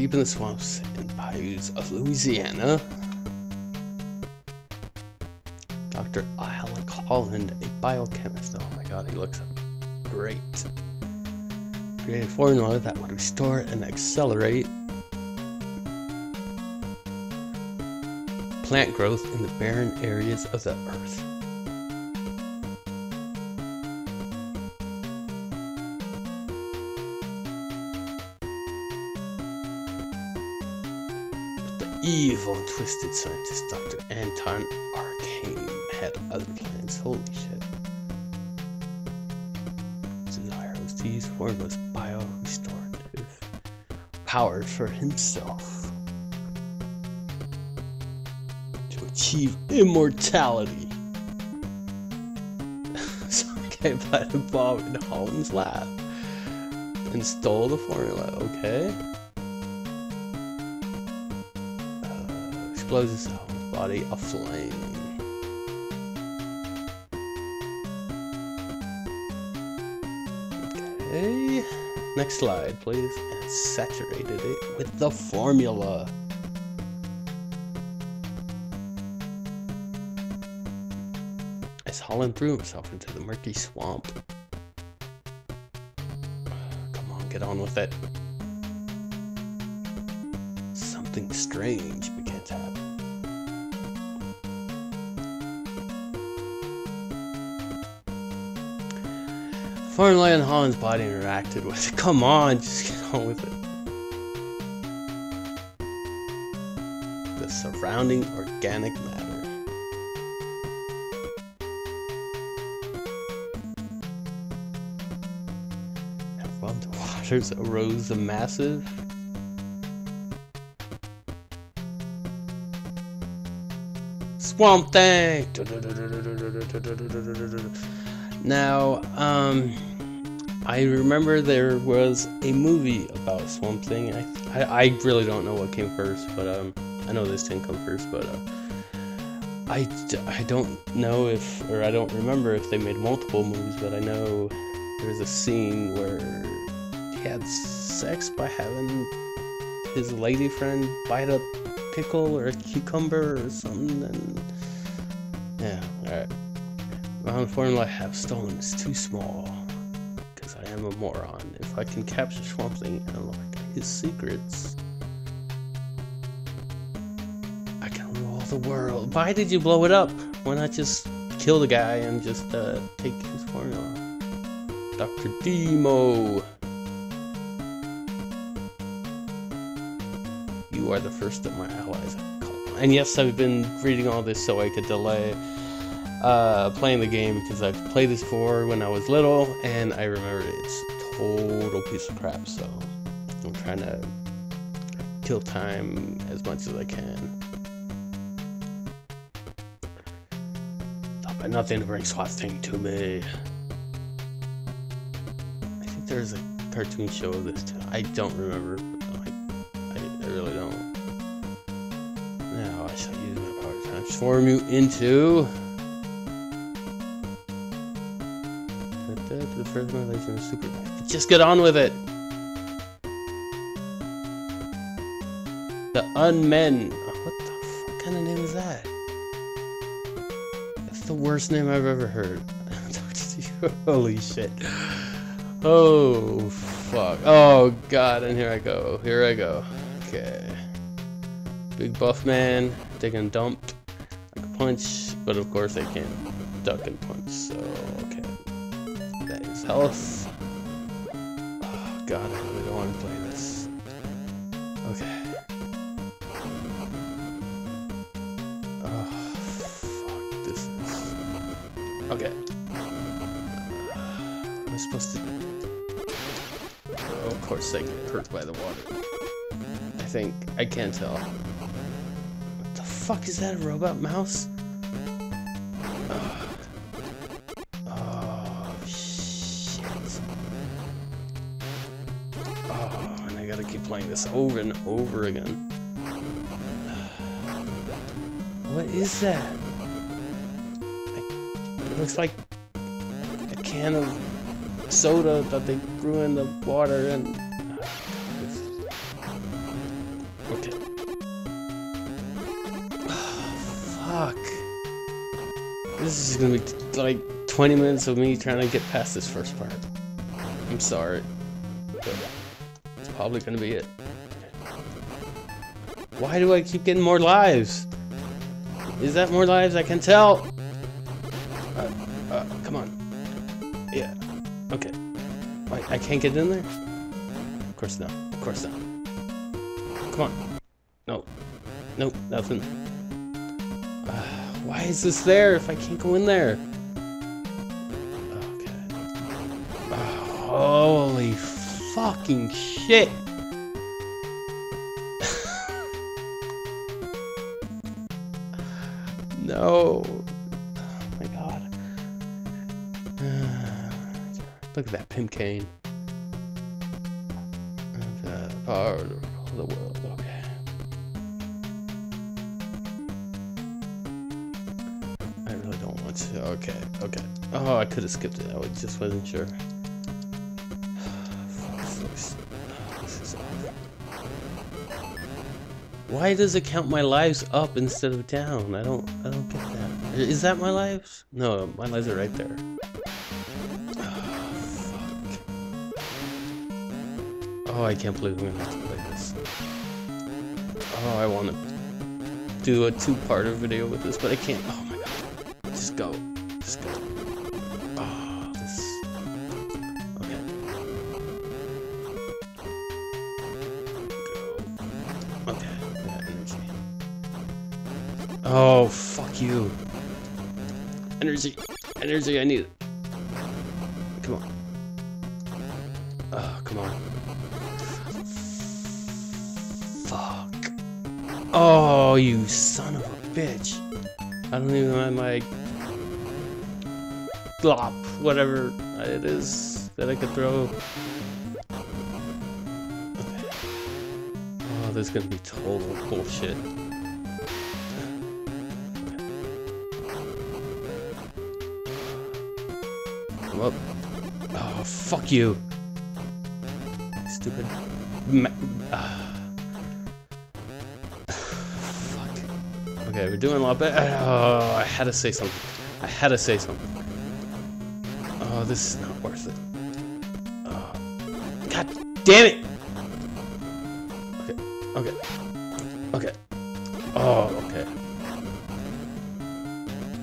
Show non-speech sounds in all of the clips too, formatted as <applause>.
deep in the swamps and bayous of Louisiana. Dr. Alec Holland, a biochemist. Oh my god, he looks great. Created a formula that would restore and accelerate plant growth in the barren areas of the earth. Evil twisted scientist Dr. Anton Arcane had other plans. Holy shit. His desire was to use formulas bio-restorative power for himself to achieve immortality. <laughs> so okay, but a bomb in Holland's lab and stole the formula. Okay. Explodes his own body aflame. Okay. Next slide, please. And saturated it with the formula. As Holland threw himself into the murky swamp. Come on, get on with it. Something strange began to Formula in Holland's body interacted with it. Come on, just get on with it. The surrounding organic matter. And from the waters arose a massive Swamp Thing! Now, um, I remember there was a movie about Swamp Thing. I, I, I really don't know what came first, but um, I know this didn't come first, but uh, I, I don't know if, or I don't remember if they made multiple movies, but I know there's a scene where he had sex by having his lady friend bite a pickle or a cucumber or something, and. The formula I have stolen is too small, because I am a moron. If I can capture Swamp Thing and unlock his secrets, I can rule the world. Why did you blow it up? Why not just kill the guy and just uh, take his formula? Dr. Deemo! You are the first of my allies. And yes, I've been reading all this so I could delay uh, playing the game because I've played this before when I was little and I remember it's a total piece of crap. So I'm trying to kill time as much as I can. Thought by nothing to bring Swamp Thing to me. I think there's a cartoon show of this too. I don't remember. I, I, I really don't. Now I shall use my power to transform you into. Super just get on with it. The Un-Men. What the fuck kind of name is that? That's the worst name i've ever heard. <laughs> Holy shit. Oh fuck. Oh god and here i go. Here i go. Okay. Big buff man taking like a punch but of course i can't duck and punch so health. Oh god, I really don't want to play this. Okay. Oh, fuck, this is... Okay. Am I supposed to... Oh, of course I get hurt by the water. I think, I can't tell. What the fuck is that, a robot mouse? this over and over again. What is that? It looks like a can of soda that they threw in the water and... Uh, okay. <sighs> Fuck. This is gonna be like 20 minutes of me trying to get past this first part. I'm sorry. But it's probably gonna be it. Why do I keep getting more lives? Is that more lives? I can tell. Uh, uh, come on. Yeah. Okay. I, I can't get in there? Of course not. Of course not. Come on. No. Nope, nothing. Uh, why is this there if I can't go in there? Okay. Oh, holy fucking shit. Look at that Pimcane. That uh, part of the world. Okay. I really don't want to. Okay, okay. Oh, I could have skipped it. I just wasn't sure. Why does it count my lives up instead of down? I don't I don't get that. Is that my lives? No, my lives are right there. Oh I can't believe I'm gonna have to play this. Oh, I want to do a two-parter video with this, but I can't. Oh my god. Just go. Just go. Oh, this... Okay. Go. Okay. Energy. Oh, fuck you. Energy. Energy, I need it. Oh, you son of a bitch. I don't even have my glop, whatever it is that I could throw. Oh, this is gonna be total bullshit. Come up. Oh, fuck you. Stupid. Ma uh. Okay, we're doing a lot better. Oh, I had to say something. I had to say something. Oh, this is not worth it. Oh. God damn it! Okay, okay, okay. Oh, okay.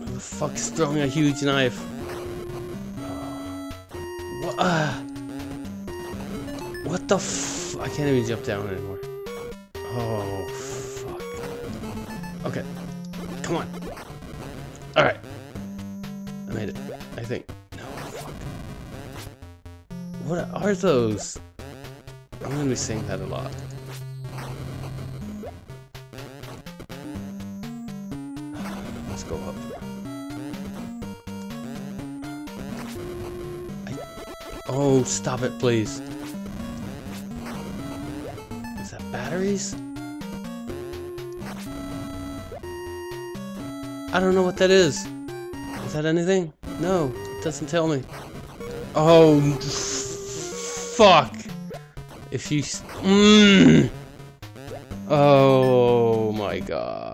Who the fuck is throwing a huge knife? What? Uh, what the f? I can't even jump down anymore. Oh, Come on. Alright. I made it. I think. No. What are those? I'm gonna be saying that a lot. Let's go up. Oh, stop it, please. Is that batteries? I don't know what that is. Is that anything? No, it doesn't tell me. Oh, fuck. If you... Mm. Oh my god.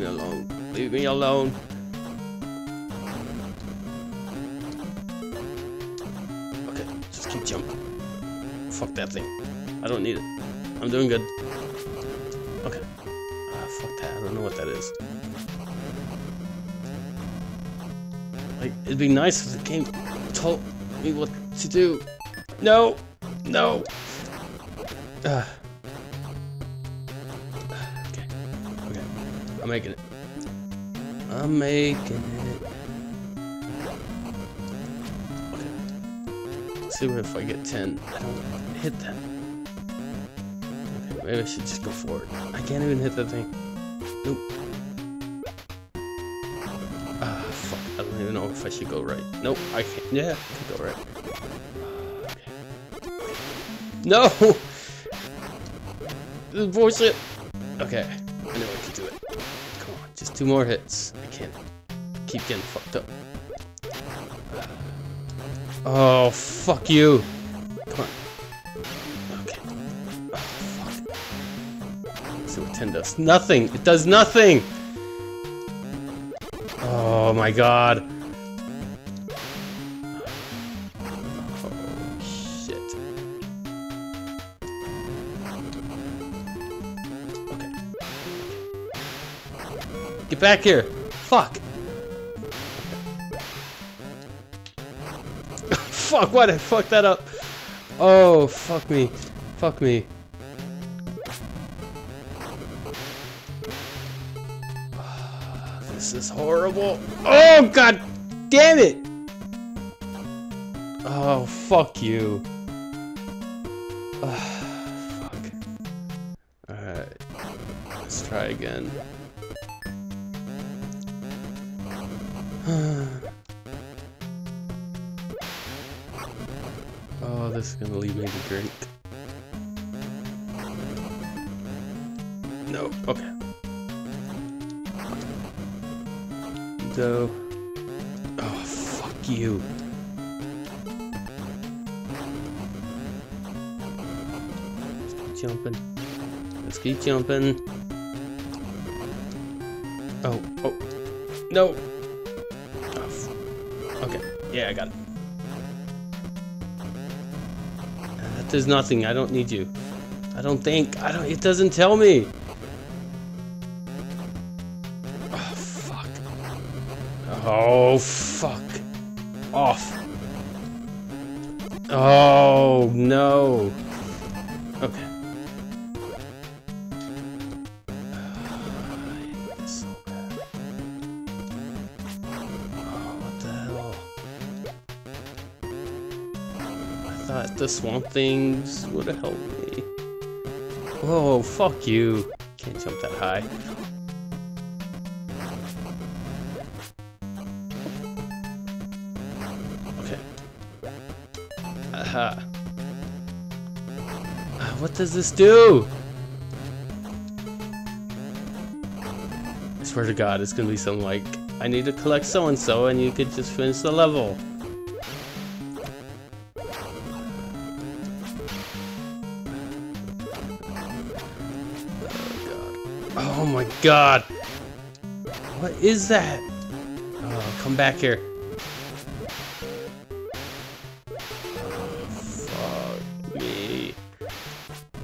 Me alone. Leave me alone. Okay, just keep jumping. Fuck that thing. I don't need it. I'm doing good. Okay. Ah, fuck that. I don't know what that is. Like, it'd be nice if the game told me what to do. No! No! Uh. Making it. I'm making it. Okay. Let's see what if I get 10. I don't hit that. Okay, maybe I should just go for it. I can't even hit that thing. Nope. Ah, fuck. I don't even know if I should go right. Nope, I can't. Yeah, I can go right. Okay. No! <laughs> Is bullshit! Okay, Two more hits. I can't keep getting fucked up. Oh, fuck you. Come on. Okay. Oh, fuck. See what 10 does. Nothing. It does nothing. Oh my god. Back here. Fuck. <laughs> fuck, why did I fuck that up? Oh, fuck me. Fuck me. <sighs> This is horrible. Oh, god damn it! Oh, fuck you. <sighs> fuck. Alright. Let's try again. <sighs> oh, this is gonna leave me to drink. No, okay. Go. Oh, fuck you. Let's keep jumping. Let's keep jumping. Oh, oh. No! Oh, yeah, I got it. That does nothing. I don't need you. I don't think. I don't. It doesn't tell me. Oh fuck. Oh fuck. Oh, Off. Oh no. Okay. The swamp things would have helped me. Whoa, fuck you. Can't jump that high. Okay. Aha. Uh, What does this do? I swear to God, it's gonna be something like, I need to collect so-and-so and you could just finish the level. God. What is that? Oh, come back here. Oh, fuck me.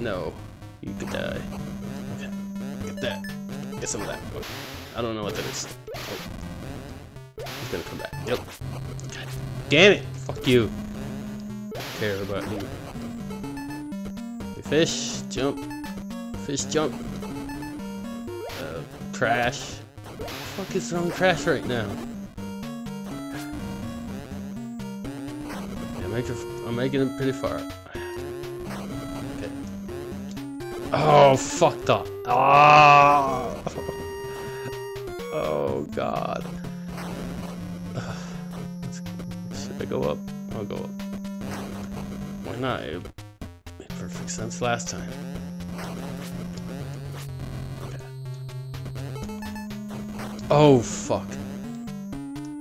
No. You could die. Okay. Get that. Get some of that. Okay. I don't know what that is. Oh. He's gonna come back. Yep. God damn it. Fuck you. Care about you. Fish, jump. Fish, jump. Crash. Is throwing crash right now? Yeah, make it, I'm making it pretty far. Okay. Oh, fucked up. Ah. Oh god. Should I go up? I'll go up. Why not? It made perfect sense last time. Oh fuck.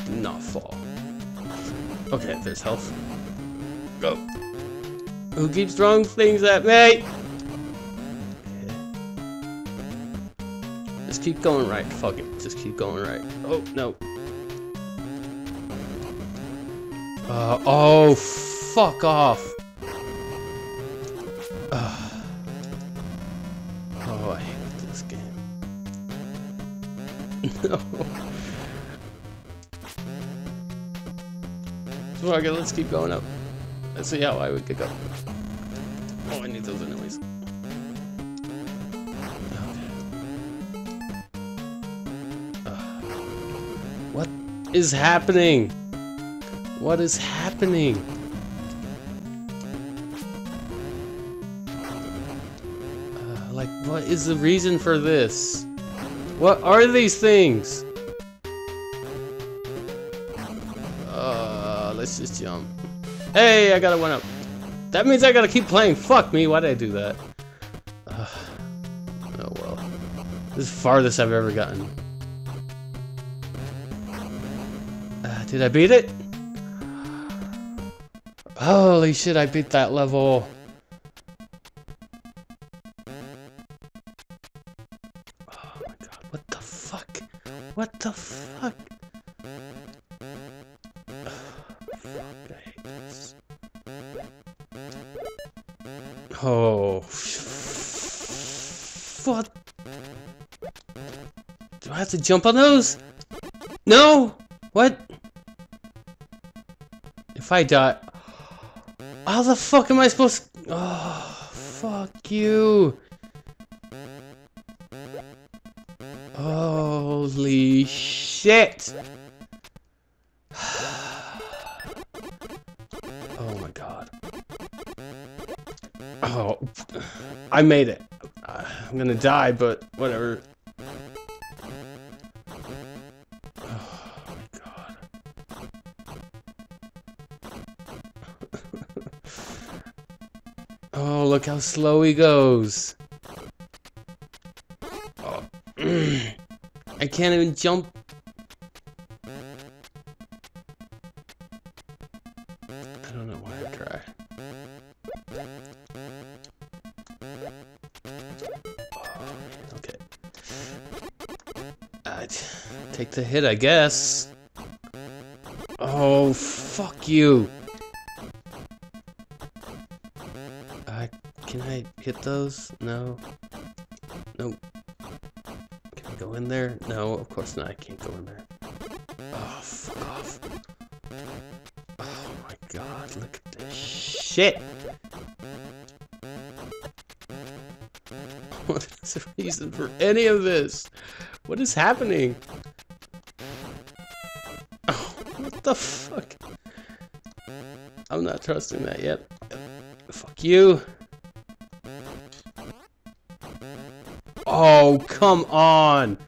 Do not fall. Okay, there's health. Go. Who keeps throwing things at me? Okay. Just keep going right. Fuck it. Just keep going right. Oh, no. Uh, oh, fuck off. Ugh. Oh, I hate this game. <laughs> no. So okay, let's keep going up. Let's see how high we could go. Oh, I need those anyways. What is happening? What is happening? Uh, like, what is the reason for this? What are these things? Uh, let's just jump. Hey, I got a one up. That means I gotta keep playing. Fuck me, why did I do that? Uh, oh well. This is the farthest I've ever gotten. Uh, did I beat it? Holy shit, I beat that level. Oh. What? Do I have to jump on those? No! What? If I die... How the fuck am I supposed to... Oh, fuck you. I made it. Uh, I'm gonna die, but whatever. <sighs> Oh, look how slow he goes. Oh. <clears throat> I can't even jump. The hit, I guess. Oh, fuck you. Can I hit those? No. Nope. Can I go in there? No, of course not. I can't go in there. Oh, fuck off. Oh my god, look at this shit! <laughs> What is the reason for any of this? What is happening? The fuck? I'm not trusting that yet. Fuck you. Oh, come on!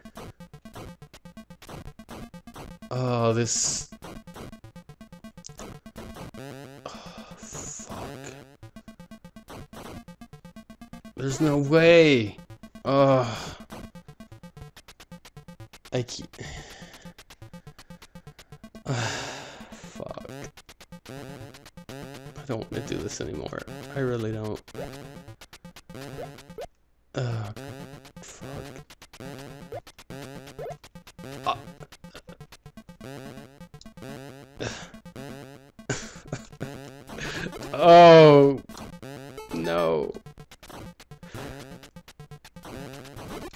Oh, this... Oh, fuck. There's no way! Oh. I keep... this anymore. I really don't. Oh, <laughs> oh no.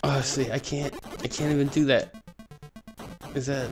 Oh, see, I can't, I can't even do that. Is that?